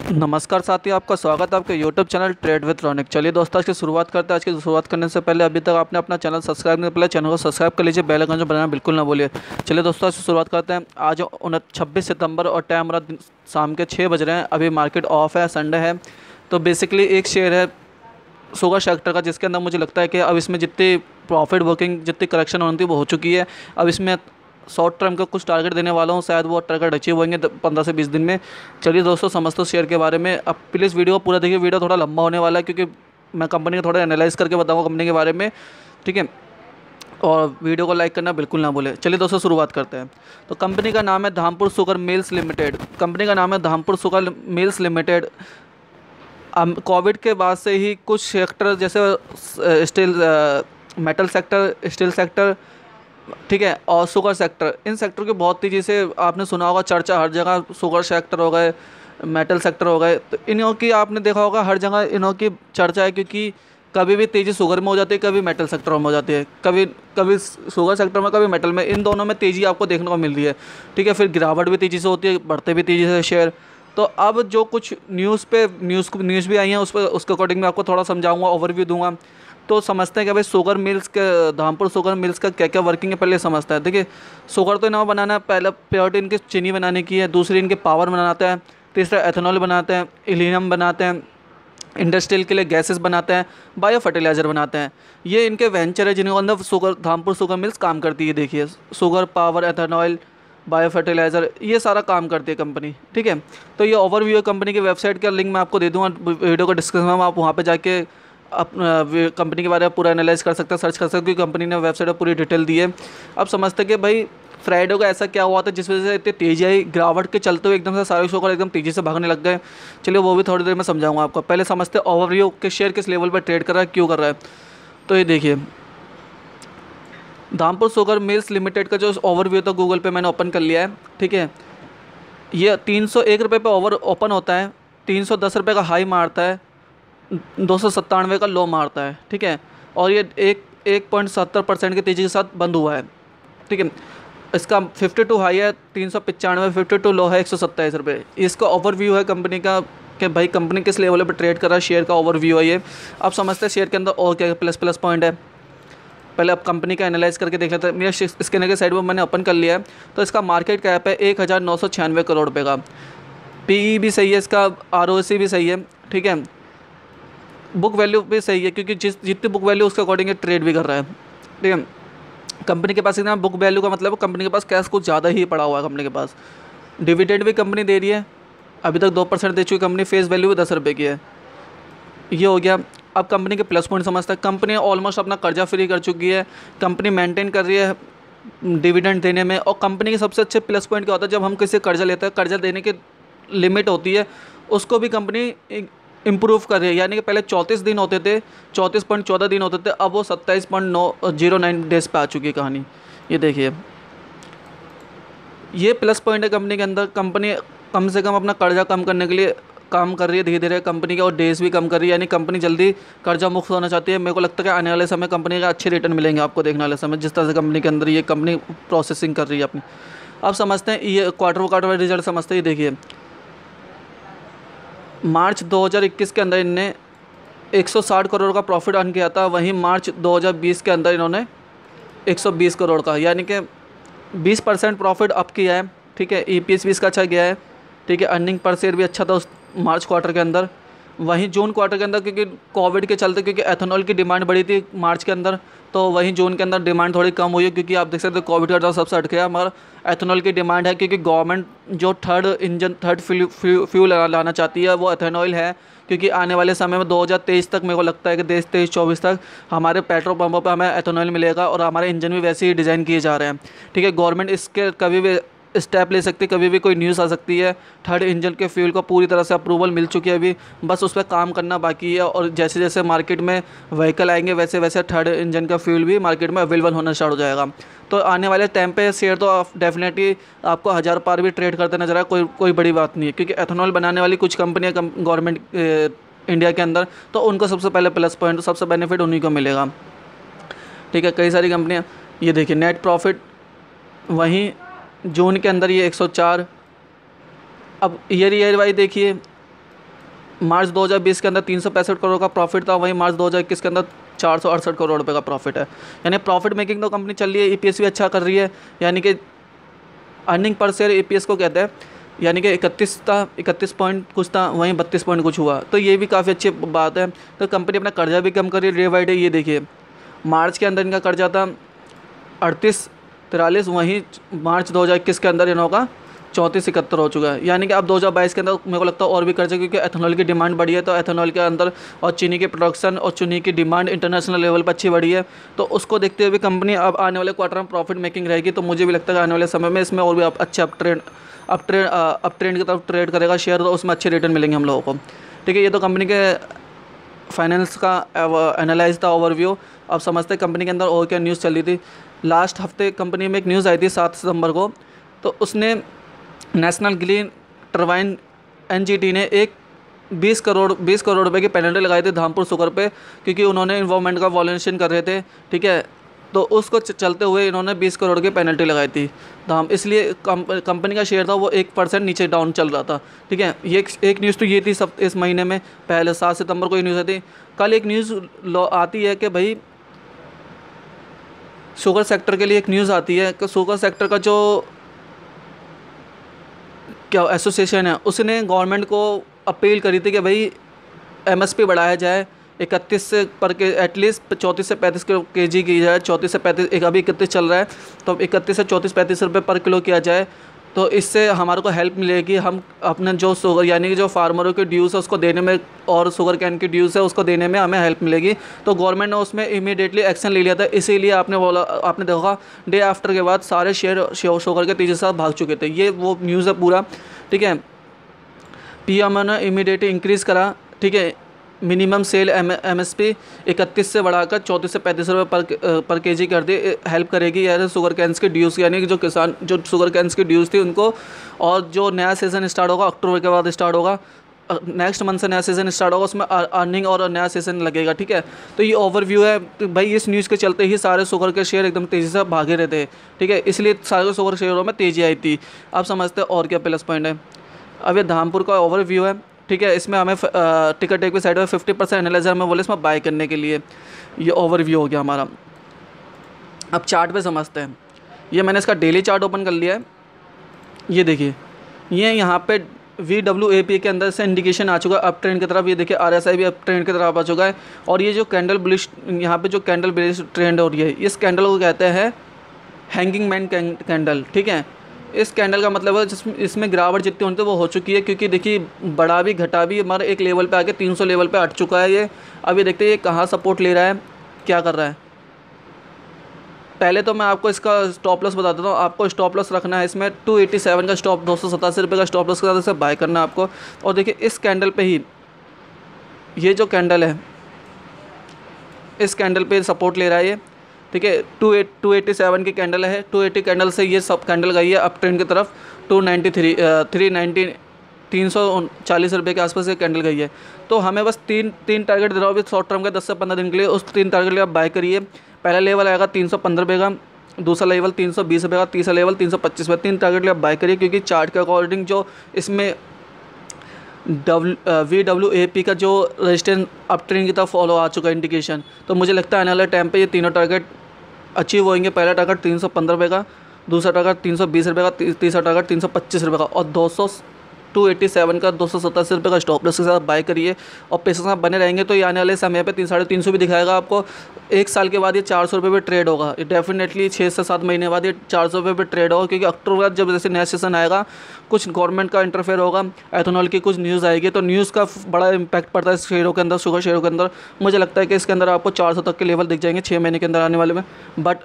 नमस्कार साथियों, आपका स्वागत है आपके YouTube channel trade with Ronik चलिए दोस्तों, आज की शुरुआत करते हैं। आज की शुरुआत करने से पहले अभी तक आपने अपना चैनल सब्सक्राइब नहीं पहले चैनल को सब्सक्राइब कर लीजिए, बेल आइकन जो बनाना बिल्कुल ना बोलिए चलिए दोस्तों, आज शुरुआत करते हैं। आज उन छब्बीस सितंबर और टाइम रात शाम के छः बज रहे हैं। अभी मार्केट ऑफ़ है, संडे है। तो बेसिकली एक शेयर है शुगर सेक्टर का, जिसके अंदर मुझे लगता है कि अब इसमें जितनी प्रॉफिट बुकिंग जितनी करेक्शन होनी थी, वो हो चुकी है। अब इसमें शॉर्ट टर्म का कुछ टारगेट देने वाला हूँ, शायद वो टारगेट अचीव होंगे पंद्रह से बीस दिन में। चलिए दोस्तों समझते शेयर के बारे में। अब प्लीज़ वीडियो को पूरा देखिए वीडियो थोड़ा लंबा होने वाला है, क्योंकि मैं कंपनी का थोड़ा एनालाइज करके बताऊँगा कंपनी के बारे में, ठीक है? और वीडियो को लाइक करना बिल्कुल ना भूलें। चलिए दोस्तों, शुरुआत करते हैं। तो कंपनी का नाम है Dhampur sugar mills limited. Company का नाम है Dhampur sugar mills limited. Covid के बाद से ही कुछ सेक्टर जैसे steel metal sector steel sector ठीक है, और शुगर सेक्टर इन सेक्टर के बहुत तेज़ी से आपने सुना होगा चर्चा, हर जगह शुगर सेक्टर हो गए मेटल सेक्टर हो गए तो इन्हों की आपने देखा होगा, हर जगह इन्हों की चर्चा है क्योंकि कभी भी तेज़ी शुगर में हो जाती है, कभी मेटल सेक्टर में हो जाती है, कभी कभी शुगर सेक्टर में, कभी मेटल में, इन दोनों में तेज़ी आपको देखने को मिल रही है। ठीक है, फिर गिरावट भी तेज़ी से होती है, बढ़ते भी तेज़ी से शेयर तो अब जो कुछ न्यूज़ पे न्यूज़ न्यूज़ भी आई हैं, उस पर उसके अकॉर्डिंग मैं आपको थोड़ा समझाऊँगा ओवरव्यू दूँगा। तो समझते हैं कि भाई शुगर मिल्स के, धामपुर शुगर मिल्स का क्या क्या वर्किंग है, पहले समझता है। देखिए, शुगर तो इन्होंने बनाना है, पहला प्योरिटी इनकी चीनी बनाने की है, दूसरी इनके पावर बनाते हैं, तीसरा एथेनॉल बनाते हैं इलीनियम बनाते हैं इंडस्ट्रियल के लिए गैसेस बनाते हैं बायो फर्टिलाइज़र बनाते हैं। ये इनके वेंचर है जिनके अंदर शुगर, धामपुर शुगर मिल्स काम करती है, देखिए। Sugar power ethanol bio fertiliser ये सारा काम करती है कंपनी ठीक है? तो ये ओवरव्यू है कंपनी की वेबसाइट का लिंक मैं आपको दे दूँगा, वीडियो को डिस्क्रिप्शन में आप वहाँ पर जाके अपना कंपनी के बारे में पूरा एनालाइज कर सकते हैं सर्च कर सकते हैं, क्योंकि कंपनी ने वेबसाइट पर पूरी डिटेल दी है। अब समझते कि भाई फ्राइडे को ऐसा क्या हुआ था, जिस वजह से इतनी तेज़ी आई, गिरावट के चलते हुए एकदम से सारे शो एकदम तेज़ी से भागने लग गए। चलिए, वो भी थोड़ी देर में समझाऊँगा आपको। पहले समझते ओवरव्यू के शेयर किस लेवल पर ट्रेड कर रहा है, क्यों कर रहा है। तो ये देखिए धामपुर शुगर मिल्स लिमिटेड का जो ओवरव्यू था गूगल पे मैंने ओपन कर लिया है, ठीक है। ये तीन सौ एक रुपये पर ओवर ओपन होता है, तीन सौ दस रुपये का हाई मारता है दो सौ सत्तानवे का लो मारता है, ठीक है? और ये एक एक पॉइंट सत्तर परसेंट की तेज़ी के साथ बंद हुआ है, ठीक है? इसका फिफ्टी टू हाई है, तीन सौ पचानवे फिफ्टी टू लो है, एक सौ सत्ताईस रुपये इसका ओवरव्यू है कंपनी का कि भाई कंपनी किस लेवल पर ट्रेड कर रहा है शेयर का ओवरव्यू है ये। आप समझते हैं शेयर के अंदर और क्या प्लस प्लस पॉइंट है? पहले आप कंपनी का एनालाइज करके देख लेते हैं। मेरे स्कैनर के साइड पर मैंने ओपन कर लिया है। तो इसका मार्केट कैप है एक हज़ार नौ सौ छियानवे करोड़ रुपये का। पीई भी सही है, इसका आरओसी भी सही है, ठीक है? बुक वैल्यू भी सही है, क्योंकि जिस, जितनी बुक वैल्यू उसके अकॉर्डिंग ट्रेड भी कर रहा है। ठीक है? कंपनी के पास इतना बुक वैल्यू का मतलब कंपनी के पास कैश कुछ ज़्यादा ही पड़ा हुआ है कंपनी के पास। डिविडेंड भी कंपनी दे रही है। अभी तक दो परसेंट दे चुकी कंपनी, फेस वैल्यू भी दस रुपये की है। ये हो गया। अब कंपनी के प्लस पॉइंट समझता है। कंपनी ऑलमोस्ट अपना कर्जा फ्री कर चुकी है। कंपनी मेंटेन कर रही है डिविडेंड देने में। और कंपनी के सबसे अच्छे प्लस पॉइंट क्या होता है? जब हम किसी कर्जा लेते हैं, कर्जा देने की लिमिट होती है, उसको भी कंपनी इम्प्रूव कर रही है। यानी कि पहले चौंतीस दिन होते थे, चौंतीस पॉइंट चौदह दिन होते थे, अब वो सत्ताईस पॉइंट नौ, ज़ीरो नाइन डेज़ पे आ चुकी है कहानी। ये देखिए। ये प्लस पॉइंट है कंपनी के अंदर। कंपनी कम से कम अपना कर्जा कम करने के लिए काम कर रही है धीरे धीरे कंपनी के और डेज़ भी कम कर रही है। यानी कंपनी जल्दी कर्जा मुक्त होना चाहती है। मेरे को लगता है कि आने वाले समय कंपनी का अच्छे रिटर्न मिलेंगे आपको देखने वाले समय। जिस तरह से कंपनी के अंदर ये कंपनी प्रोसेसिंग कर रही है अपनी। अब समझते हैं, ये क्वार्टर क्वार्टर रिज़ल्ट समझते हैं। देखिए। मार्च 2021 के अंदर इनने 160 करोड़ का प्रॉफिट अर्न किया था, वहीं मार्च 2020 के अंदर इन्होंने 120 करोड़ का, यानी कि 20 परसेंट प्रॉफिट अप किया है, ठीक है ई पी एस अच्छा गया है, ठीक है, अर्निंग पर शेयर भी अच्छा था उस मार्च क्वार्टर के अंदर, वहीं जून क्वार्टर के अंदर क्योंकि कोविड के चलते क्योंकि एथेनॉल की डिमांड बढ़ी थी मार्च के अंदर तो वहीं जून के अंदर डिमांड थोड़ी कम हुई है, क्योंकि आप देख सकते हो कोविड का सबसे अटके है, मगर एथेनॉल की डिमांड है, क्योंकि गवर्नमेंट जो थर्ड इंजन, थर्ड फ्यूल लाना चाहती है, वो एथेनॉल है, क्योंकि आने वाले समय में 2023 तक मेरे को लगता है कि देश तेईस चौबीस तक हमारे पेट्रोल पंपों पर हमें एथेनॉल मिलेगा और हमारे इंजन भी वैसे ही डिज़ाइन किए जा रहे हैं। ठीक है, गवर्नमेंट इसके कभी भी स्टेप ले सकती है, कभी भी कोई न्यूज़ आ सकती है। थर्ड इंजन के फ्यूल को पूरी तरह से अप्रूवल मिल चुकी है अभी। बस उस पर काम करना बाकी है और जैसे जैसे मार्केट में व्हीकल आएँगे, वैसे वैसे थर्ड इंजन का फ्यूल भी मार्केट में अवेलेबल होना स्टार्ट हो जाएगा। तो आने वाले टाइम पे शेयर तो डेफिनेटली आपको हज़ार पार भी ट्रेड करते नज़र आए, कोई कोई बड़ी बात नहीं है। क्योंकि एथेनॉल बनाने वाली कुछ कंपनियाँ गवर्नमेंट इंडिया के अंदर। तो उनको सबसे पहले प्लस पॉइंट सबसे बेनिफिट उन्हीं को मिलेगा। ठीक है, कई सारी कंपनियाँ ये देखिए नेट प्रॉफिट वहीं जून के अंदर ये 104 अब ईयर ईयर वाइज देखिए, मार्च 2020 के अंदर तीन सौ पैंसठ करोड़ का प्रॉफिट था, वहीं मार्च 2021 के अंदर चार सौ अड़सठ करोड़ रुपए का प्रॉफिट है। यानी प्रॉफिट मेकिंग तो कंपनी चल रही है ई भी अच्छा कर रही है, यानी कि अर्निंग पर शेयर ई को कहते हैं, यानी कि इकतीस था, इकतीस पॉइंट कुछ था, वहीं बत्तीस पॉइंट कुछ हुआ। तो ये भी काफ़ी अच्छी बात है। तो कंपनी अपना कर्जा भी कम कर रही है डे बाई डे ये देखिए, मार्च के अंदर इनका कर्जा था अड़तीस तिरालीस, वहीं मार्च दो हज़ार इक्कीस के अंदर इनों का चौंतीस इकहत्तर हो चुका है। यानी कि अब 2022 के अंदर मेरे को लगता है और भी कर्जा क्योंकि एथेनॉल की डिमांड बढ़ी है तो एथेनॉल के अंदर और चीनी की प्रोडक्शन और चीनी की डिमांड इंटरनेशनल लेवल पर अच्छी बढ़ी है। तो उसको देखते हुए कंपनी अब आने वाले क्वार्टर में प्रॉफिट मेकिंग रहेगी तो मुझे भी लगता है आने वाले समय में इसमें और भी अच्छे up trend up trend up trend की तरफ़ ट्रेड करेगा शेयर तो उसमें अच्छे रिटर्न मिलेंगे हम लोगों को। ठीक है, ये तो कंपनी के फाइनेंस का एनालाइज था ओवरव्यू अब समझते कंपनी के अंदर और क्या न्यूज़ चली थी। लास्ट हफ़्ते कंपनी में एक न्यूज़ आई थी सात सितंबर को तो उसने नेशनल ग्रीन टर्बाइन एनजीटी ने एक 20 करोड़ 20 करोड़ रुपए की पेनल्टी लगाई थी धामपुर शुगर पे, क्योंकि उन्होंने इन्वॉल्वमेंट का वॉलेंशन कर रहे थे, ठीक है? तो उसको चलते हुए इन्होंने 20 करोड़ की पेनल्टी लगाई थी धाम, इसलिए कंपनी का शेयर था वो एक परसेंट नीचे डाउन चल रहा था, ठीक है? ये एक न्यूज़ तो ये थी सब इस महीने में, पहले सात सितंबर को ये न्यूज़ आती कल एक न्यूज़ आती है कि भाई शुगर सेक्टर के लिए एक न्यूज़ आती है कि शुगर सेक्टर का जो क्या एसोसिएशन है, उसने गवर्नमेंट को अपील करी थी कि भाई एमएसपी बढ़ाया जाए, इकतीस से पर के एटलीस्ट चौंतीस से पैंतीस किलो के जी की जाए, चौंतीस से पैंतीस अभी इकतीस चल रहा है तो अब इकतीस से चौंतीस पैंतीस रुपये पर किलो किया जाए तो इससे हमारे को हेल्प मिलेगी। हम अपने जो शुगर यानी कि जो फार्मरों के ड्यूज़ है, उसको देने में और शुगर कैन की ड्यूज़ है, उसको देने में हमें हेल्प मिलेगी। तो गवर्नमेंट ने उसमें इमीडिएटली एक्शन ले लिया था। इसीलिए आपने बोला, आपने देखा डे आफ्टर के बाद सारे शेयर शुगर के तेज़ी से भाग चुके थे। ये वो न्यूज़ है पूरा, ठीक है? पी ने इमीडिएटली इंक्रीज़ करा, ठीक है? Minimum sale M M S P इकतीस से बढ़ाकर चौंतीस से पैंतीस रुपये पर पर के जी कर दी हेल्प करेगी। यार शुगर कैंस के ड्यूज़, यानी कि जो किसान, जो शुगर कैंस की ड्यूज़ थी उनको, और जो नया सीज़न स्टार्ट होगा, अक्टूबर के बाद स्टार्ट होगा नेक्स्ट मंथ से नया सीज़न स्टार्ट होगा, उसमें अर्निंग और नया सीज़न लगेगा, ठीक है? तो ये ओवरव्यू है। तो भाई, इस न्यूज़ के चलते ही सारे शुगर के शेयर एकदम तेज़ी से भागे रहते हैं, ठीक है? इसलिए सारे शुगर शेयरों में तेज़ी आई थी। आप समझते हैं और क्या प्लस पॉइंट है। अब ये धामपुर का ओवरव्यू है। ठीक है, इसमें हमें टिकट एक भी साइड में फिफ्टी परसेंट एनालाइजर हमें बोले इसमें बाय करने के लिए। ये ओवरव्यू हो गया हमारा। अब चार्ट पे समझते हैं। ये मैंने इसका डेली चार्ट ओपन कर लिया है। ये देखिए, ये यहाँ पे वी डब्ल्यू ए पी के अंदर से इंडिकेशन आ चुका है अप ट्रेंड की तरफ़। ये देखिए आर एस आई भी अप ट्रेंड की तरफ़ आ चुका है। और ये जो कैंडल ब्लिश यहाँ पे जो कैंडल ब्लिश ट्रेंड हो रही है इस कैंडल को कहते हैं हैंगिंग मैन कैंडल ठीक है? इस कैंडल का मतलब है इसमें गिरावट जितनी होनी थी वो हो चुकी है, क्योंकि देखिए, बड़ा भी, घटा भी, हमारा एक लेवल पे आके 300 लेवल पे हट चुका है ये। ये देखते हैं, ये कहाँ सपोर्ट ले रहा है, क्या कर रहा है। पहले तो मैं आपको इसका स्टॉप लॉस बता देता हूँ आपको स्टॉप लॉस रखना है इसमें 287 का स्टॉप दो सौ सतासी रुपये का स्टॉप लॉस के साथ इसे बाय करना है आपको। और देखिए, इस कैंडल पर ही, ये जो कैंडल है, इस कैंडल पर सपोर्ट ले रहा है ये। ठीक है two eight two eighty seven की कैंडल है। टू एटी कैंडल से ये सब कैंडल गई है अप ट्रेंड की तरफ़। Two ninety three three ninety तीन सौ चालीस रुपये के आसपास ये कैंडल गई है। तो हमें बस तीन तीन टारगेट दे रहा हूँ शॉर्ट टर्म के दस से पंद्रह दिन के लिए। उस तीन टारगेट लिए आप बाय करिए। पहला लेवल आएगा तीन सौ पंद्रह रुपये का। दूसरा लेवल तीन सौ बीस रुपये का। तीसरा लेवल तीन सौ पच्चीस रुपये तीन टारगेट लिए आप बाय करिए क्योंकि चार्ट के अकॉर्डिंग जो इसमें W V W A P का जो रजिस्टेंस अप ट्रेंड की तरफ़ फॉलो आ चुका है इंडिकेशन तो मुझे लगता है आने वाले टाइम पे ये तीनों टारगेट अचीव होंगे पहला टारगेट तीन सौ पंद्रह रुपये का, दूसरा टारगेट तीन सौ बीस रुपये का तीसरा टारगेट तीन सौ पच्चीस रुपये का और दो सौ टू एट्टी सेवन का दो सौ सतासी रुपये का स्टॉप लॉस के साथ बाय करिए और पैसे साथ बने रहेंगे तो ये आने वाले समय पे तीन साढ़े तीन सौ भी दिखाएगा आपको। एक साल के बाद ये चार सौ रुपये पे ट्रेड होगा। ये डेफिनेटली छः से सात महीने बाद ये चार सौ रुपये पे ट्रेड होगा क्योंकि अक्टूबर जब जैसे नया सेशन आएगा, कुछ गवर्नमेंट का इंटरफेयर होगा एथोनॉल की कुछ न्यूज़ आएगी तो न्यूज़ का बड़ा इंपैक्ट पड़ता है शेयरों के अंदर शुगर शेयरों के अंदर। मुझे लगता है कि इसके अंदर आपको चार सौ तक के लेवल दिख जाएँगे छः महीने के अंदर आने वाले में। बट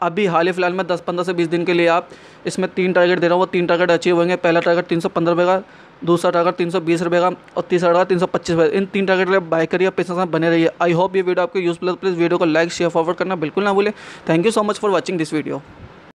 अभी हाल ही फ़िलहाल में दस पंद्रह से बीस दिन के लिए आप इसमें तीन टारगेट दे रहा हूँ, वो तीन टारगेट अचीव होंगे। पहला टारगेट तीन सौ पंद्रह रुपये का, दूसरा टारगेट तीन सौ बीस रुपये का और तीसरा टारगेट तीन सौ पच्चीस रुपये इन तीन टारगेट के लिए बाय करिए पैसे साथ बने रहिए। आई होप ये वीडियो आपको यूज़फुल प्लीज़ वीडियो को लाइक शेयर फॉरवर्ड करना बिल्कुल ना भूलें। Thank you so much for watching this video